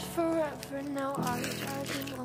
forever. Now I.